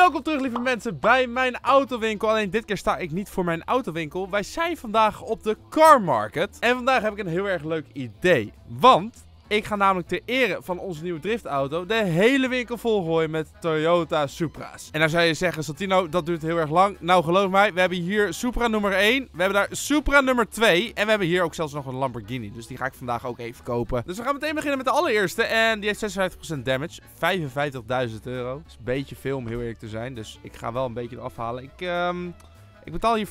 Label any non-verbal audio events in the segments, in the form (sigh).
welkom terug lieve mensen bij mijn autowinkel. Alleen dit keer sta ik niet voor mijn autowinkel. Wij zijn vandaag op de car market. En vandaag heb ik een heel erg leuk idee. Want ik ga namelijk ter ere van onze nieuwe driftauto de hele winkel volgooien met Toyota Supra's. En dan zou je zeggen, Santino, dat duurt heel erg lang. Nou, geloof mij, we hebben hier Supra nummer 1. We hebben daar Supra nummer 2. En we hebben hier ook zelfs nog een Lamborghini. Dus die ga ik vandaag ook even kopen. Dus we gaan meteen beginnen met de allereerste. En die heeft 56% damage. 55.000 euro. Dat is een beetje veel om heel eerlijk te zijn. Dus ik ga wel een beetje eraf halen. Ik... Um... Ik betaal hier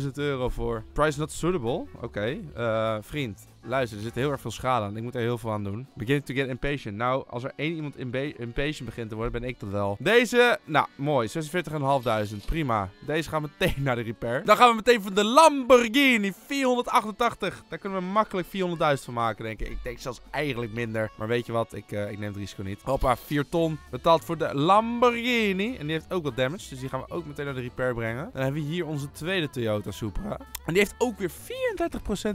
40.000 euro voor. Price not suitable. Oké. Uh, vriend. Luister, er zit heel erg veel schade aan. Ik moet er heel veel aan doen. Beginning to get impatient. Nou, als er één iemand impatient begint te worden, ben ik dat wel. Deze, nou, mooi. 46.500. Prima. Deze gaan meteen naar de repair. Dan gaan we meteen voor de Lamborghini 488. Daar kunnen we makkelijk 400.000 van maken, denk ik. Ik denk zelfs eigenlijk minder. Maar weet je wat? Ik, uh, ik neem het risico niet. Hoppa, 4 ton. Betaald voor de Lamborghini. En die heeft ook wat damage. Dus die gaan we ook meteen naar de repair brengen. Dan hebben we hier onze tweede Toyota Supra. En die heeft ook weer 34%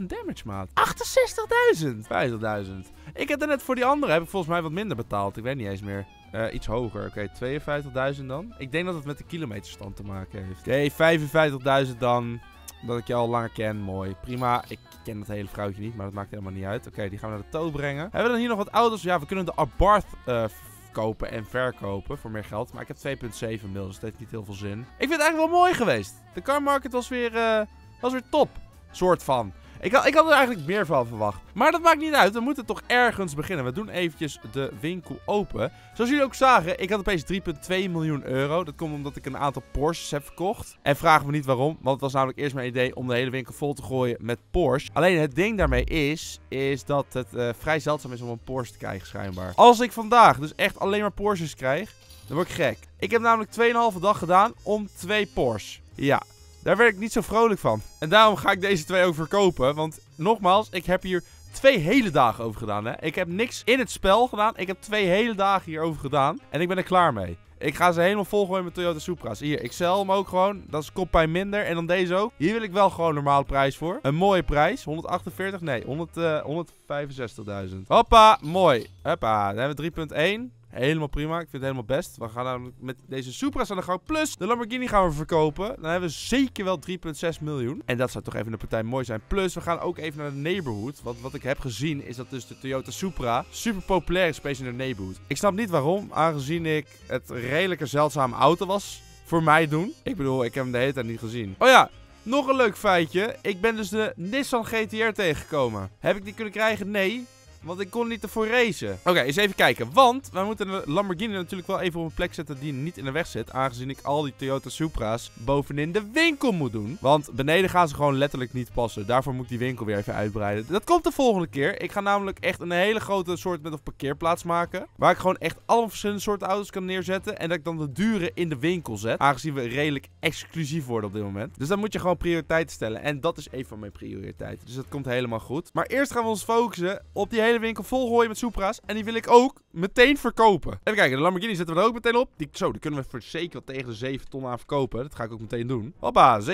damage, maat. 68 60.000. 50.000. Ik heb net voor die andere, heb ik volgens mij wat minder betaald. Ik weet niet eens meer. Uh, iets hoger. Oké, okay, 52.000 dan. Ik denk dat het met de kilometerstand te maken heeft. Oké, okay, 55.000 dan. Dat ik je al langer ken. Mooi. Prima. Ik ken dat hele vrouwtje niet, maar dat maakt helemaal niet uit. Oké, die gaan we naar de tow brengen. Hebben we dan hier nog wat auto's? Ja, we kunnen de Abarth uh, kopen en verkopen voor meer geld. Maar ik heb 2,7 mil, dus dat heeft niet heel veel zin. Ik vind het eigenlijk wel mooi geweest. De car market was weer, uh, was weer top. Soort van. Ik had, ik had er eigenlijk meer van verwacht. Maar dat maakt niet uit. We moeten toch ergens beginnen. We doen eventjes de winkel open. Zoals jullie ook zagen, ik had opeens 3,2 miljoen euro. Dat komt omdat ik een aantal Porsches heb verkocht. En vraag me niet waarom. Want het was namelijk eerst mijn idee om de hele winkel vol te gooien met Porsche. Alleen het ding daarmee is, is dat het uh, vrij zeldzaam is om een Porsche te krijgen schijnbaar. Als ik vandaag dus echt alleen maar Porsches krijg, dan word ik gek. Ik heb namelijk 2,5 dag gedaan om twee Porsche. Ja, daar werd ik niet zo vrolijk van. En daarom ga ik deze twee ook verkopen. Want nogmaals, ik heb hier twee hele dagen over gedaan. Hè? Ik heb niks in het spel gedaan. Ik heb twee hele dagen hierover gedaan. En ik ben er klaar mee. Ik ga ze helemaal volgooien met Toyota Supra's. Hier, ik sel hem ook gewoon. Dat is koppijn minder. En dan deze ook. Hier wil ik wel gewoon normale prijs voor. Een mooie prijs. 148? Nee, 100, uh, 165.000. Hoppa, mooi. Hoppa, dan hebben we 3.1. Helemaal prima. Ik vind het helemaal best. We gaan namelijk met deze Supra's aan de gang. Plus de Lamborghini gaan we verkopen. Dan hebben we zeker wel 3,6 miljoen. En dat zou toch even de partij mooi zijn. Plus we gaan ook even naar de neighborhood. Want wat ik heb gezien is dat dus de Toyota Supra super populair is in de neighborhood. Ik snap niet waarom. Aangezien ik het redelijke zeldzame auto was voor mij doen. Ik bedoel, ik heb hem de hele tijd niet gezien. Oh ja, nog een leuk feitje. Ik ben dus de Nissan GTR tegengekomen. Heb ik die kunnen krijgen? Nee. Want ik kon niet ervoor racen. Oké, eens even kijken. Want we moeten de Lamborghini natuurlijk wel even op een plek zetten die niet in de weg zit. Aangezien ik al die Toyota Supra's bovenin de winkel moet doen. Want beneden gaan ze gewoon letterlijk niet passen. Daarvoor moet ik die winkel weer even uitbreiden. Dat komt de volgende keer. Ik ga namelijk echt een hele grote soort met een parkeerplaats maken. Waar ik gewoon echt alle verschillende soorten auto's kan neerzetten. En dat ik dan de dure in de winkel zet. Aangezien we redelijk exclusief worden op dit moment. Dus dan moet je gewoon prioriteiten stellen. En dat is een van mijn prioriteiten. Dus dat komt helemaal goed. Maar eerst gaan we ons focussen op die hele winkel volgooien met Supra's. En die wil ik ook meteen verkopen. Even kijken, de Lamborghini zetten we er ook meteen op. Die, zo, die kunnen we voor zeker tegen de 7 ton aan verkopen. Dat ga ik ook meteen doen. Hoppa, 700.000.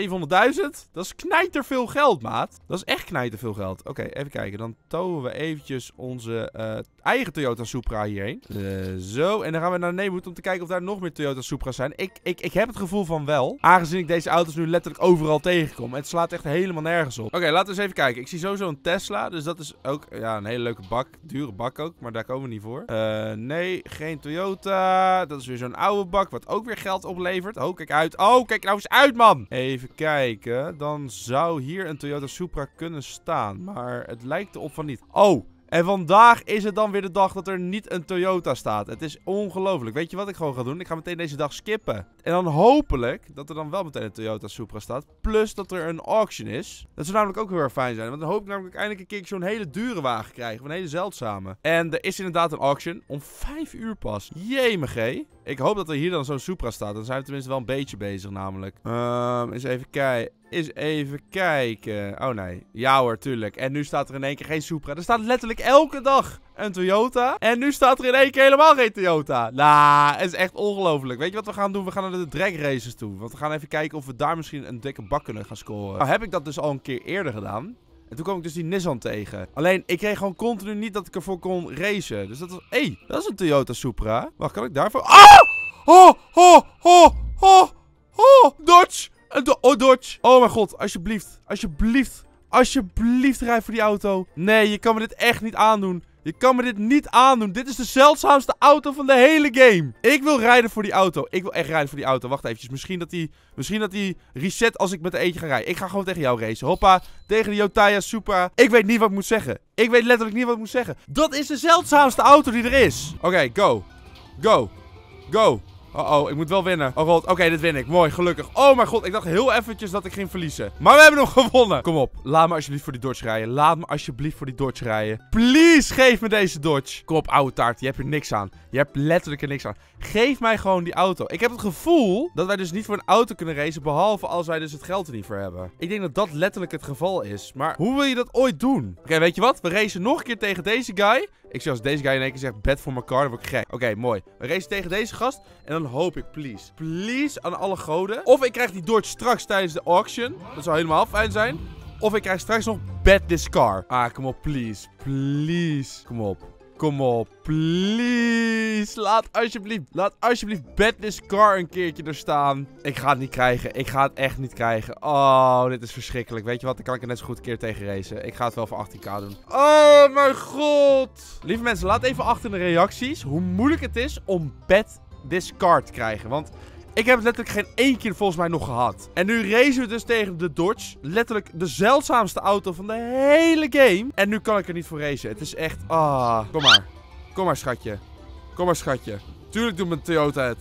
Dat is knijter veel geld, maat. Dat is echt knijter veel geld. Oké, even kijken. Dan tonen we eventjes onze uh, eigen Toyota Supra hierheen. Uh, zo, en dan gaan we naar Nederland om te kijken of daar nog meer Toyota Supra's zijn. Ik, ik, ik heb het gevoel van wel. Aangezien ik deze auto's nu letterlijk overal tegenkom. En het slaat echt helemaal nergens op. Oké, laten we eens even kijken. Ik zie sowieso een Tesla. Dus dat is ook ja, een hele leuke bak. Dure bak ook, maar daar komen we niet voor. Uh, nee, geen Toyota. Dat is weer zo'n oude bak, wat ook weer geld oplevert. Oh, kijk uit. Oh, kijk nou eens uit, man. Even kijken. Dan zou hier een Toyota Supra kunnen staan. Maar het lijkt erop van niet. Oh, en vandaag is het dan weer de dag dat er niet een Toyota staat. Het is ongelooflijk. Weet je wat ik gewoon ga doen? Ik ga meteen deze dag skippen. En dan hopelijk dat er dan wel meteen een Toyota Supra staat. Plus dat er een auction is. Dat zou namelijk ook heel erg fijn zijn. Want dan hoop ik namelijk eindelijk een keer zo'n hele dure wagen krijgen. Een hele zeldzame. En er is inderdaad een auction. Om 5 uur pas. Jemig. Ik hoop dat er hier dan zo'n Supra staat. Dan zijn we tenminste wel een beetje bezig namelijk. Um, eens even kijken. Eens even kijken. Oh nee. Ja hoor, tuurlijk. En nu staat er in één keer geen Supra. Er staat letterlijk elke dag een Toyota. En nu staat er in één keer helemaal geen Toyota. Nou, het is echt ongelooflijk. Weet je wat we gaan doen? We gaan naar de drag races toe. Want we gaan even kijken of we daar misschien een dikke bak kunnen gaan scoren. Nou heb ik dat dus al een keer eerder gedaan. En toen kwam ik dus die Nissan tegen. Alleen, ik kreeg gewoon continu niet dat ik ervoor kon racen. Dus dat was... Hé, dat is een Toyota Supra. Wacht, kan ik daarvoor... Ah! Oh, oh, oh, oh, oh. Dodge. Een do oh, Dodge. Oh mijn god, alsjeblieft. Alsjeblieft. Alsjeblieft, rij voor die auto. Nee, je kan me dit echt niet aandoen. Je kan me dit niet aandoen. Dit is de zeldzaamste auto van de hele game. Ik wil rijden voor die auto. Ik wil echt rijden voor die auto. Wacht eventjes. Misschien dat die, misschien dat die reset als ik met de eentje ga rijden. Ik ga gewoon tegen jou racen. Hoppa. Tegen de Yotaya Supra. Ik weet niet wat ik moet zeggen. Ik weet letterlijk niet wat ik moet zeggen. Dat is de zeldzaamste auto die er is. Oké, go. Go. Go. Oh, oh, ik moet wel winnen. Oh god, oké, dit win ik. Mooi, gelukkig. Oh mijn god, ik dacht heel eventjes dat ik ging verliezen. Maar we hebben nog (laughs) gewonnen. Kom op, laat me alsjeblieft voor die Dodge rijden. Laat me alsjeblieft voor die Dodge rijden. Please, geef me deze Dodge. Kom op, oude taart, je hebt er niks aan. Je hebt letterlijk er niks aan. Geef mij gewoon die auto. Ik heb het gevoel dat wij dus niet voor een auto kunnen racen, behalve als wij dus het geld er niet voor hebben. Ik denk dat dat letterlijk het geval is. Maar hoe wil je dat ooit doen? Oké, weet je wat? We racen nog een keer tegen deze guy. Ik zie als deze guy in één keer zegt bed voor car, dan word ik gek. Oké, mooi. We racen tegen deze gast. En dan hoop ik, please, please aan alle goden. Of ik krijg die Dodge straks tijdens de auction. Dat zou helemaal fijn zijn. Of ik krijg straks nog bed this car. Ah, kom op, please. Please. Kom op. Kom op, please. Laat alsjeblieft, laat alsjeblieft this car een keertje er staan. Ik ga het niet krijgen. Ik ga het echt niet krijgen. Oh, dit is verschrikkelijk. Weet je wat? Dan kan ik er net zo goed een keer tegen racen. Ik ga het wel voor 18k doen. Oh mijn god. Lieve mensen, laat even achter in de reacties hoe moeilijk het is om this car te krijgen. Want ik heb het letterlijk geen één keer volgens mij nog gehad. En nu racen we dus tegen de Dodge. Letterlijk de zeldzaamste auto van de hele game. En nu kan ik er niet voor racen. Het is echt... Ah, kom maar. Kom maar, schatje. Kom maar, schatje. Tuurlijk doet mijn Toyota het.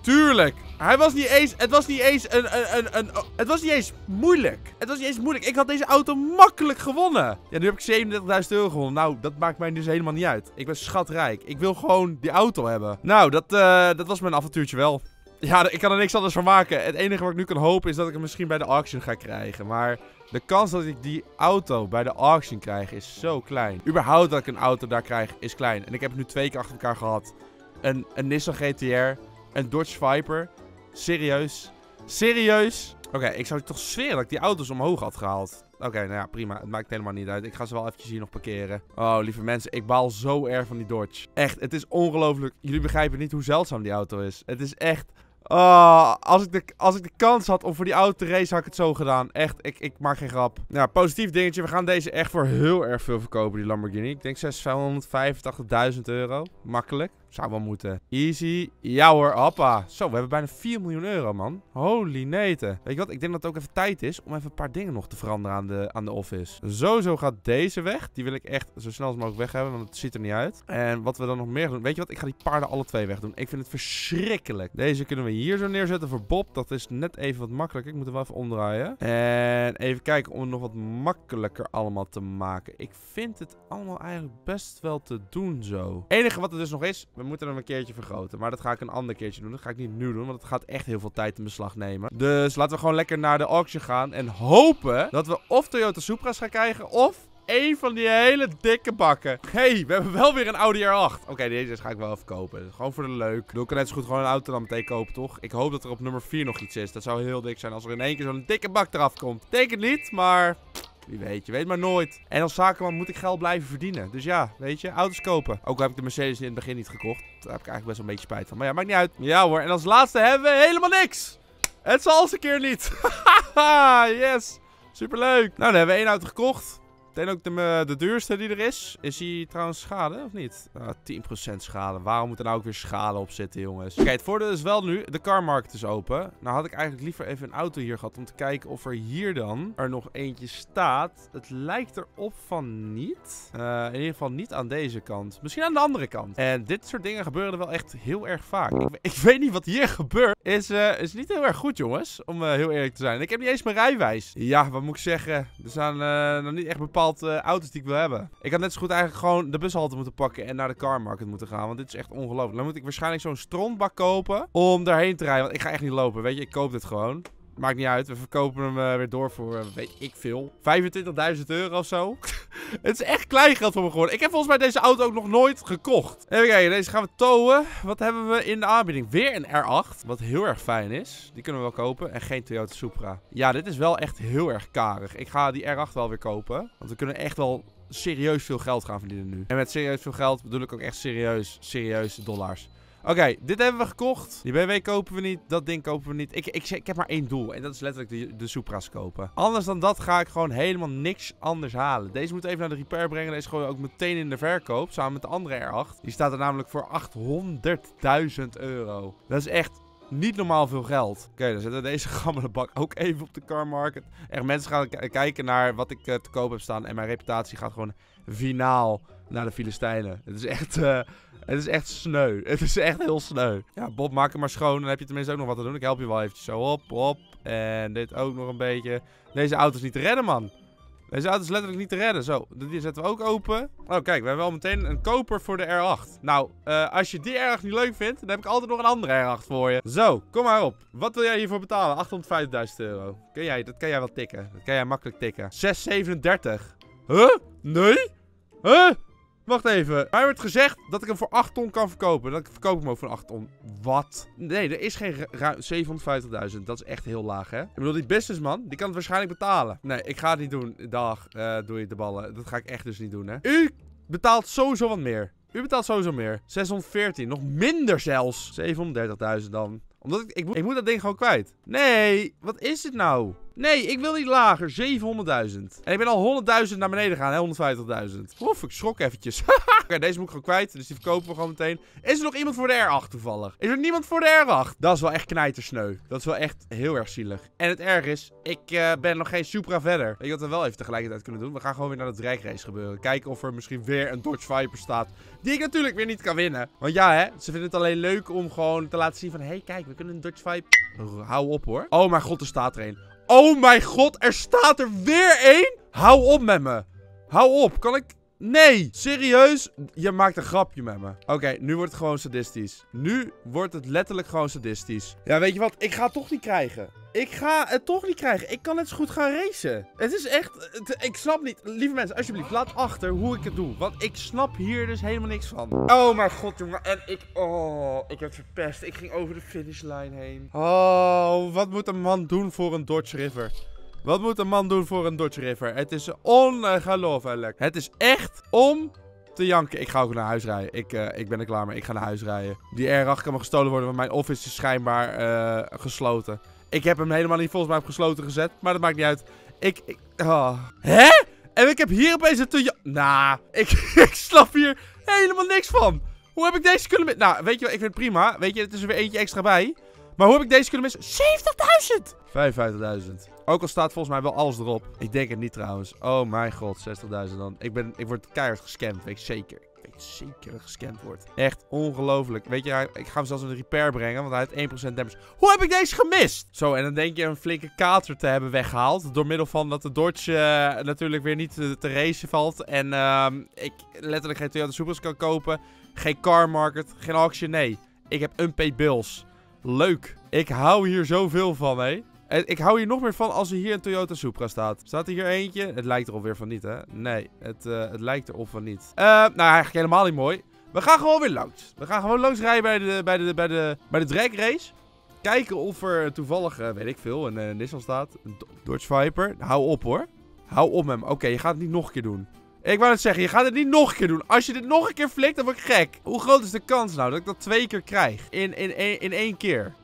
Tuurlijk. Hij was niet eens... Het was niet eens een, een, een, een... Het was niet eens moeilijk. Het was niet eens moeilijk. Ik had deze auto makkelijk gewonnen. Ja, nu heb ik 37.000 euro gewonnen. Nou, dat maakt mij dus helemaal niet uit. Ik ben schatrijk. Ik wil gewoon die auto hebben. Nou, dat, uh, dat was mijn avontuurtje wel. Ja, ik kan er niks anders van maken. Het enige wat ik nu kan hopen is dat ik hem misschien bij de auction ga krijgen. Maar de kans dat ik die auto bij de auction krijg is zo klein. Überhaupt dat ik een auto daar krijg is klein. En ik heb nu twee keer achter elkaar gehad. Een, een Nissan GTR, een Dodge Viper. Serieus? Serieus? Oké, ik zou toch zweren dat ik die auto's omhoog had gehaald. Oké, nou ja, prima. Het maakt helemaal niet uit. Ik ga ze wel eventjes hier nog parkeren. Oh, lieve mensen. Ik baal zo erg van die Dodge. Echt, het is ongelooflijk. Jullie begrijpen niet hoe zeldzaam die auto is. Het is echt... Oh, als ik, de, als ik de kans had om voor die auto te racen, had ik het zo gedaan. Echt, ik, ik maak geen grap. Ja, positief dingetje. We gaan deze echt voor heel erg veel verkopen, die Lamborghini. Ik denk 685.000 euro. Makkelijk. Zou wel moeten. Easy. Ja hoor, hoppa. Zo, we hebben bijna 4 miljoen euro, man. Holy neten. Weet je wat? Ik denk dat het ook even tijd is om even een paar dingen nog te veranderen aan de, aan de office. Sowieso gaat deze weg. Die wil ik echt zo snel als mogelijk weg hebben, want het ziet er niet uit. En wat we dan nog meer doen. Weet je wat? Ik ga die paarden alle twee wegdoen. Ik vind het verschrikkelijk. Deze kunnen we hier zo neerzetten voor Bob. Dat is net even wat makkelijker. Ik moet hem wel even omdraaien. En even kijken om het nog wat makkelijker allemaal te maken. Ik vind het allemaal eigenlijk best wel te doen zo. Het enige wat er dus nog is, we moeten hem een keertje vergroten. Maar dat ga ik een ander keertje doen. Dat ga ik niet nu doen, want het gaat echt heel veel tijd in beslag nemen. Dus laten we gewoon lekker naar de auction gaan. En hopen dat we of Toyota Supra's gaan krijgen, of een van die hele dikke bakken. hey, we hebben wel weer een Audi R8. Oké, deze ga ik wel even kopen. Gewoon voor de leuk. Doe ik net zo goed gewoon een auto dan meteen kopen, toch? Ik hoop dat er op nummer 4 nog iets is. Dat zou heel dik zijn als er in één keer zo'n dikke bak eraf komt. Denk het niet, maar... Wie weet, je weet maar nooit. En als zakenman moet ik geld blijven verdienen. Dus ja, weet je, auto's kopen. Ook al heb ik de Mercedes in het begin niet gekocht. Daar heb ik eigenlijk best wel een beetje spijt van. Maar ja, maakt niet uit. Ja hoor, en als laatste hebben we helemaal niks. Het zal eens een keer niet. (laughs) Yes. Superleuk. Nou, dan hebben we één auto gekocht. Meteen ook de, de duurste die er is. Is hij trouwens schade of niet? Ah, 10% schade. Waarom moet er nou ook weer schade op zitten, jongens? Kijk, het voordeel is wel nu, de carmarkt is open. Nou had ik eigenlijk liever even een auto hier gehad om te kijken of er hier dan er nog eentje staat. Het lijkt erop van niet. Uh, in ieder geval niet aan deze kant. Misschien aan de andere kant. En dit soort dingen gebeuren er wel echt heel erg vaak. Ik, ik weet niet wat hier gebeurt. Is, uh, is niet heel erg goed, jongens. Om heel eerlijk te zijn. Ik heb niet eens mijn rijwijs. Ja, wat moet ik zeggen? Er zijn nog niet echt bepaalde uh, auto's die ik wil hebben. Ik had net zo goed eigenlijk gewoon de bushalte moeten pakken en naar de car market moeten gaan. Want dit is echt ongelooflijk. Dan moet ik waarschijnlijk zo'n strontbak kopen om daarheen te rijden. Want ik ga echt niet lopen, weet je. Ik koop dit gewoon. Maakt niet uit. We verkopen hem uh, weer door voor, uh, weet ik veel, 25.000 euro of zo. (laughs) het is echt klein geld voor me geworden. Ik heb volgens mij deze auto ook nog nooit gekocht. Even deze gaan we towen. Wat hebben we in de aanbieding? Weer een R8, wat heel erg fijn is. Die kunnen we wel kopen. En geen Toyota Supra. Ja, dit is wel echt heel erg karig. Ik ga die R8 wel weer kopen. Want we kunnen echt wel serieus veel geld gaan verdienen nu. En met serieus veel geld bedoel ik ook echt serieus, serieus dollars. Oké, dit hebben we gekocht. Die BMW kopen we niet. Dat ding kopen we niet. Ik, ik, ik heb maar één doel. En dat is letterlijk de, de Supra's kopen. Anders dan dat ga ik gewoon helemaal niks anders halen. Deze moet even naar de repair brengen. Deze gooien we ook meteen in de verkoop. Samen met de andere R8. Die staat er namelijk voor 800.000 euro. Dat is echt niet normaal veel geld. Oké, dan zetten we deze (laughs) gammele bak ook even op de car market. Echt, mensen gaan kijken naar wat ik uh, te koop heb staan. En mijn reputatie gaat gewoon finaal naar de Filistijnen. Het is echt... Uh, het is echt sneu. (laughs) Het is echt heel sneu. Ja, Bob, maak hem maar schoon. Dan heb je tenminste ook nog wat te doen. Ik help je wel eventjes zo op, op. En dit ook nog een beetje. Deze auto is niet te redden, man. Deze auto is letterlijk niet te redden. Zo, die zetten we ook open. Oh, kijk, we hebben wel meteen een koper voor de R8. Nou, uh, als je die R8 niet leuk vindt, dan heb ik altijd nog een andere R8 voor je. Zo, kom maar op. Wat wil jij hiervoor betalen? 850.000 euro. Kun jij, dat kan jij wel tikken. Dat kan jij makkelijk tikken. 637. Huh? Nee? Huh? Wacht even. Mij werd gezegd dat ik hem voor 8 ton kan verkopen. Dat ik verkoop hem ook voor 8 ton. Wat? Nee, er is geen 750.000. Dat is echt heel laag, hè? Ik bedoel, die businessman, die kan het waarschijnlijk betalen. Nee, ik ga het niet doen. Dag, uh, doe je de ballen. Dat ga ik echt dus niet doen, hè? U betaalt sowieso wat meer. U betaalt sowieso meer. 614. Nog minder zelfs. 730.000 dan. Omdat ik, ik, moet, ik moet dat ding gewoon kwijt. Nee, wat is het nou? Nee, ik wil niet lager. 700.000. En ik ben al 100.000 naar beneden gegaan. 150.000. Oef, ik schrok eventjes. (laughs) Oké, deze moet ik gewoon kwijt. Dus die verkopen we gewoon meteen. Is er nog iemand voor de R8 toevallig? Is er niemand voor de R8? Dat is wel echt knijtersneu. Dat is wel echt heel erg zielig. En het erg is, ik uh, ben nog geen Supra verder. Je wat we wel even tegelijkertijd kunnen doen? We gaan gewoon weer naar het rijkrace gebeuren. Kijken of er misschien weer een Dodge Viper staat. Die ik natuurlijk weer niet kan winnen. Want ja, hè. Ze vinden het alleen leuk om gewoon te laten zien van... Hé, hey, kijk, we kunnen een Dodge Viper... Hou op, hoor. Oh mijn god, er staat er een. Oh mijn god, er staat er weer één? Hou op met me. Hou op. Kan ik... Nee, serieus? Je maakt een grapje met me. Oké, nu wordt het gewoon sadistisch. Nu wordt het letterlijk gewoon sadistisch. Ja, weet je wat? Ik ga het toch niet krijgen. Ik ga het toch niet krijgen. Ik kan net zo goed gaan racen. Het is echt... ik snap niet... Lieve mensen, alsjeblieft, laat achter hoe ik het doe. Want ik snap hier dus helemaal niks van. Oh mijn god, jongen. En ik... Oh, ik heb verpest. Ik ging over de finishlijn heen. Oh, wat moet een man doen voor een Dodge River? Wat moet een man doen voor een Dodge River? Het is ongelooflijk. Het is echt om te janken. Ik ga ook naar huis rijden. Ik, uh, ik ben er klaar mee. Ik ga naar huis rijden. Die R8 kan me gestolen worden, want mijn office is schijnbaar uh, gesloten. Ik heb hem helemaal niet volgens mij op gesloten gezet. Maar dat maakt niet uit. Ik... oh. Hè? En ik heb hier opeens een te... Nou, ik, (laughs) ik snap hier helemaal niks van. Hoe heb ik deze kunnen missen? Nou, weet je wat? Ik vind het prima. Weet je, het is er weer eentje extra bij. Maar hoe heb ik deze kunnen missen? 70.000! 55.000. Ook al staat volgens mij wel alles erop. Ik denk het niet trouwens. Oh mijn god, 60.000 dan. Ik, ben, ik word keihard gescamd, weet ik zeker. Ik weet zeker dat gescamd wordt. Echt ongelooflijk. Weet je, ik ga hem zelfs in de repair brengen, want hij heeft 1% damage. Hoe heb ik deze gemist? Zo, en dan denk je een flinke kater te hebben weggehaald. Door middel van dat de Dodge uh, natuurlijk weer niet te, te racen valt. En uh, ik letterlijk geen Toyota Supras kan kopen. Geen car market, geen auction, nee. Ik heb unpaid bills. Leuk. Ik hou hier zoveel van, hé. Ik hou hier nog meer van als er hier een Toyota Supra staat. Staat er hier eentje? Het lijkt er alweer van niet, hè? Nee, het, uh, het lijkt erop van niet. Uh, nou, eigenlijk helemaal niet mooi. We gaan gewoon weer langs. We gaan gewoon langs rijden bij de, bij de, bij de, bij de drag race. Kijken of er toevallig, weet ik veel, een Nissan staat. Een Dodge Viper. Hou op, hoor. Hou op hem. Oké, je gaat het niet nog een keer doen. Ik wou het zeggen, je gaat het niet nog een keer doen. Als je dit nog een keer flikt, dan word ik gek. Hoe groot is de kans nou dat ik dat twee keer krijg? In, in, in, in één keer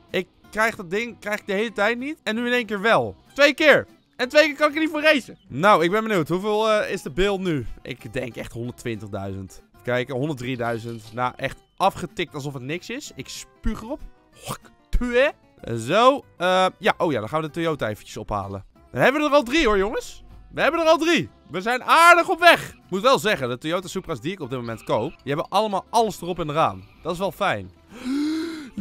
krijg dat ding krijg ik de hele tijd niet. En nu in één keer wel. Twee keer. En twee keer kan ik er niet voor racen. Nou, ik ben benieuwd. Hoeveel uh, is de beeld nu? Ik denk echt 120.000. Even kijken, 103.000. Nou, echt afgetikt alsof het niks is. Ik spuug erop. Zo. Uh, ja, oh ja, dan gaan we de Toyota eventjes ophalen. Dan hebben we er al drie hoor, jongens. We hebben er al drie. We zijn aardig op weg. Ik moet wel zeggen, de Toyota Supra's die ik op dit moment koop... die hebben allemaal alles erop en eraan. Dat is wel fijn.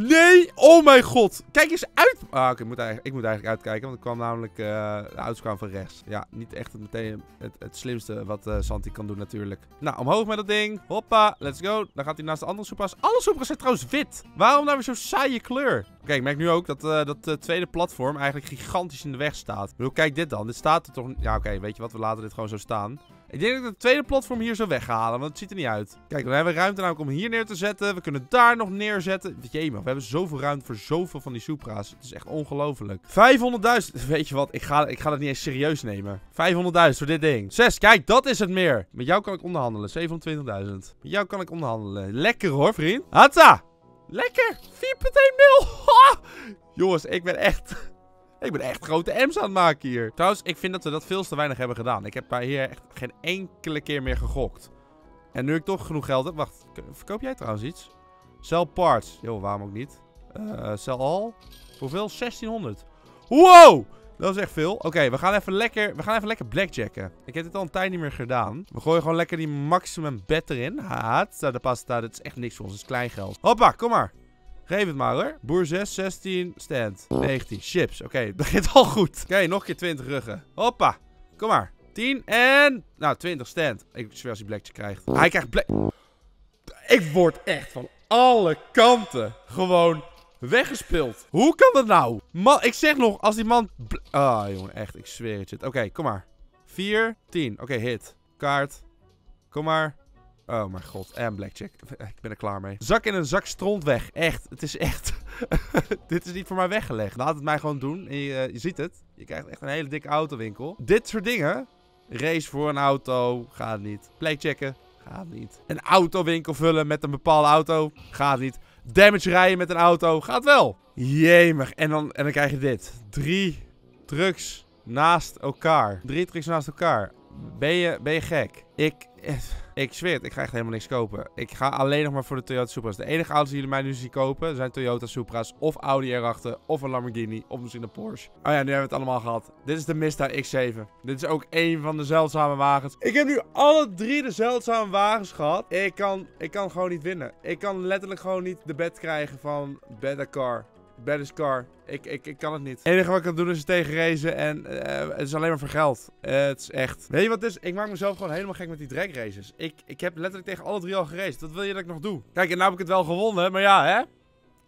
Nee! Oh mijn god! Kijk eens uit! Ah, oké, ik, moet eigenlijk, ik moet eigenlijk uitkijken, want ik kwam namelijk... Uh, de auto's kwamen van rechts. Ja, niet echt meteen het, het slimste wat uh, Santi kan doen natuurlijk. Nou, omhoog met dat ding. Hoppa, let's go. Dan gaat hij naast de andere Supras. Alle Supras zijn trouwens wit. Waarom nou weer zo'n saaie kleur? Oké, ik merk nu ook dat uh, dat tweede platform eigenlijk gigantisch in de weg staat. Ik kijk dit dan. Dit staat er toch... Ja, oké, weet je wat? We laten dit gewoon zo staan. Ik denk dat ik het tweede platform hier zou weghalen, want het ziet er niet uit. Kijk, dan hebben we ruimte namelijk om hier neer te zetten. We kunnen daar nog neerzetten. Jee, man, we hebben zoveel ruimte voor zoveel van die Supra's. Het is echt ongelooflijk. 500.000. (laughs) Weet je wat, ik ga, ik ga het niet eens serieus nemen. 500.000 voor dit ding. 6, kijk, dat is het meer. Met jou kan ik onderhandelen. 27.000. Met jou kan ik onderhandelen. Lekker hoor, vriend. Hatsa! Lekker. 4.1 mil. (laughs) Jongens, ik ben echt... Ik ben echt grote M's aan het maken hier. Trouwens, ik vind dat we dat veel te weinig hebben gedaan. Ik heb bij hier echt geen enkele keer meer gegokt. En nu ik toch genoeg geld heb... Wacht, verkoop jij trouwens iets? Sell parts. Yo, waarom ook niet? Uh, sell all. Hoeveel? 1600. Wow! Dat is echt veel. Oké, we gaan even lekker, we gaan even lekker blackjacken. Ik heb dit al een tijd niet meer gedaan. We gooien gewoon lekker die maximum bet erin. Haat. De is echt niks voor ons. Het is klein geld. Hoppa, kom maar. Geef het maar hoor. Boer 6, 16, stand. 19, chips. Oké, het begint al goed. Oké, nog een keer 20 ruggen. Hoppa. Kom maar. 10 en... Nou, 20 stand. Ik zweer als hij blackjack krijgt. Hij krijgt black... Ik word echt van alle kanten gewoon weggespeeld. Hoe kan dat nou? Man, ik zeg nog, als die man... Ah, jongen, echt, ik zweer het je. Oké, kom maar. 4, 10. Oké, hit. Kaart. Kom maar. Oh mijn god. En blackjack. Ik ben er klaar mee. Zak in een zak stront weg. Echt. Het is echt... (laughs) Dit is niet voor mij weggelegd. Laat het mij gewoon doen. Uh, je ziet het. Je krijgt echt een hele dikke autowinkel. Dit soort dingen. Race voor een auto. Gaat niet. Blackjacken. Gaat niet. Een autowinkel vullen met een bepaalde auto. Gaat niet. Damage rijden met een auto. Gaat wel. Jemig. En dan, en dan krijg je dit. Drie trucks naast elkaar. Drie trucks naast elkaar. Ben je, ben je gek? Ik... Ik zweer het, ik ga echt helemaal niks kopen. Ik ga alleen nog maar voor de Toyota Supra's. De enige auto's die jullie mij nu zien kopen zijn Toyota Supra's of Audi R8 of een Lamborghini of misschien een Porsche. Oh ja, nu hebben we het allemaal gehad. Dit is de Mista X7. Dit is ook een van de zeldzame wagens. Ik heb nu alle drie de zeldzame wagens gehad. Ik kan, ik kan gewoon niet winnen. Ik kan letterlijk gewoon niet de bed krijgen van Better Car. Better car. Ik, ik, ik kan het niet. Het enige wat ik kan doen is tegen racen. En uh, het is alleen maar voor geld. Het is echt. Weet je wat is? Ik maak mezelf gewoon helemaal gek met die drag races. Ik, ik heb letterlijk tegen alle drie al geraced. Wat wil je dat ik nog doe? Kijk, en nou heb ik het wel gewonnen. Maar ja, hè?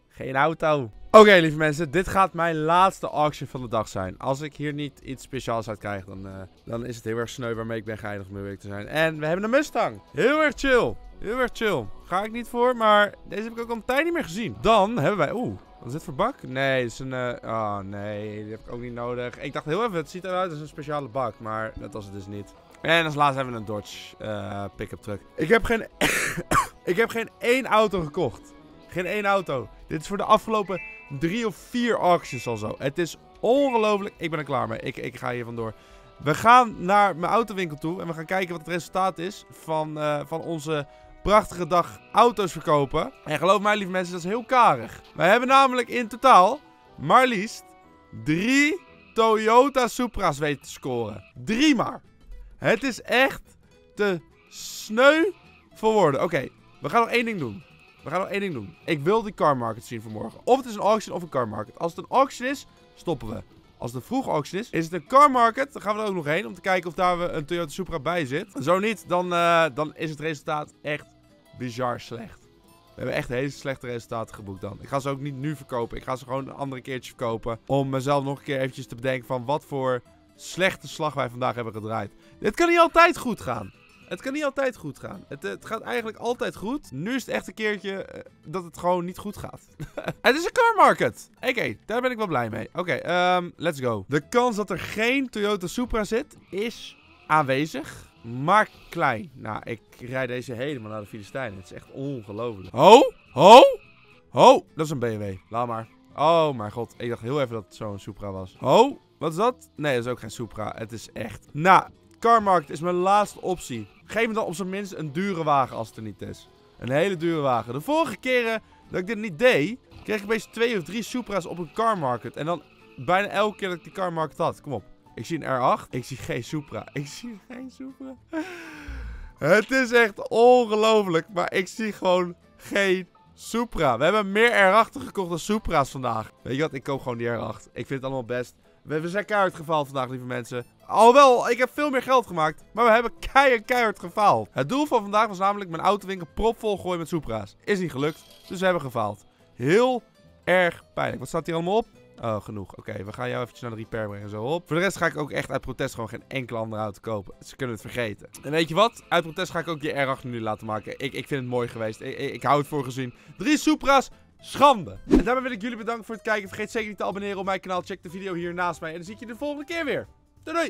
Geen auto. Oké, lieve mensen. Dit gaat mijn laatste auction van de dag zijn. Als ik hier niet iets speciaals uit krijg, dan, uh, dan is het heel erg sneu waarmee ik ben geëindigd om te zijn. En we hebben een Mustang. Heel erg chill. Heel erg chill. Ga ik niet voor, maar deze heb ik ook al een tijd niet meer gezien. Dan hebben wij... Oeh. Wat is dit voor bak? Nee, het is een... Uh, oh, nee. Die heb ik ook niet nodig. Ik dacht heel even, het ziet eruit als een speciale bak. Maar dat was het dus niet. En als laatste hebben we een Dodge uh, pick-up truck. Ik heb geen... (coughs) ik heb geen één auto gekocht. Geen één auto. Dit is voor de afgelopen drie of vier auctions al zo. Het is ongelooflijk. Ik ben er klaar mee. Ik, ik ga hier vandoor. We gaan naar mijn autowinkel toe. En we gaan kijken wat het resultaat is van, uh, van onze prachtige dag auto's verkopen. En geloof mij, lieve mensen, dat is heel karig. Wij hebben namelijk in totaal maar liefst drie Toyota Supra's weten te scoren. Drie maar. Het is echt te sneu voor woorden. Oké, we gaan nog één ding doen. We gaan nog één ding doen. Ik wil die car market zien vanmorgen. Of het is een auction of een car market. Als het een auction is, stoppen we. Als een vroeg auction is, is het een car market. Dan gaan we er ook nog heen om te kijken of daar we een Toyota Supra bij zit. Zo niet, dan, uh, dan is het resultaat echt bizar slecht. We hebben echt hele slechte resultaten geboekt dan. Ik ga ze ook niet nu verkopen. Ik ga ze gewoon een andere keertje verkopen. Om mezelf nog een keer eventjes te bedenken van wat voor slechte slag wij vandaag hebben gedraaid. Dit kan niet altijd goed gaan. Het kan niet altijd goed gaan. Het, het gaat eigenlijk altijd goed. Nu is het echt een keertje uh, dat het gewoon niet goed gaat. (laughs) het is een car market. Oké, daar ben ik wel blij mee. Oké, um, let's go. De kans dat er geen Toyota Supra zit is aanwezig. Maar klein. Nou, ik rijd deze helemaal naar de Filistijnen. Het is echt ongelooflijk. Ho? Ho? Ho? Dat is een BMW. Laat maar. Oh mijn god. Ik dacht heel even dat het zo'n Supra was. Ho? Wat is dat? Nee, dat is ook geen Supra. Het is echt... Nou, Carmarkt is mijn laatste optie. Geef me dan op zijn minst een dure wagen als het er niet is. Een hele dure wagen. De vorige keren dat ik dit niet deed, kreeg ik opeens twee of drie Supra's op een car market. En dan bijna elke keer dat ik die car market had. Kom op. Ik zie een R8. Ik zie geen Supra. Ik zie geen Supra. Het is echt ongelooflijk. Maar ik zie gewoon geen Supra. We hebben meer R8 gekocht dan Supra's vandaag. Weet je wat? Ik koop gewoon die R8. Ik vind het allemaal best. We, zijn keihard gefaald vandaag, lieve mensen. Alhoewel, ik heb veel meer geld gemaakt. Maar we hebben keihard, keihard gefaald. Het doel van vandaag was namelijk mijn autowinkel propvol gooien met Supra's. Is niet gelukt. Dus we hebben gefaald. Heel erg pijnlijk. Wat staat hier allemaal op? Oh, genoeg. Oké, we gaan jou eventjes naar de repair brengen zo op. Voor de rest ga ik ook echt uit protest gewoon geen enkele andere auto kopen. Ze kunnen het vergeten. En weet je wat? Uit protest ga ik ook die R8 nu laten maken. Ik, ik vind het mooi geweest. Ik, ik, ik hou het voor gezien. Drie Supra's. Schande. En daarmee wil ik jullie bedanken voor het kijken. Vergeet zeker niet te abonneren op mijn kanaal. Check de video hier naast mij. En dan zie ik je de volgende keer weer. Doei doei.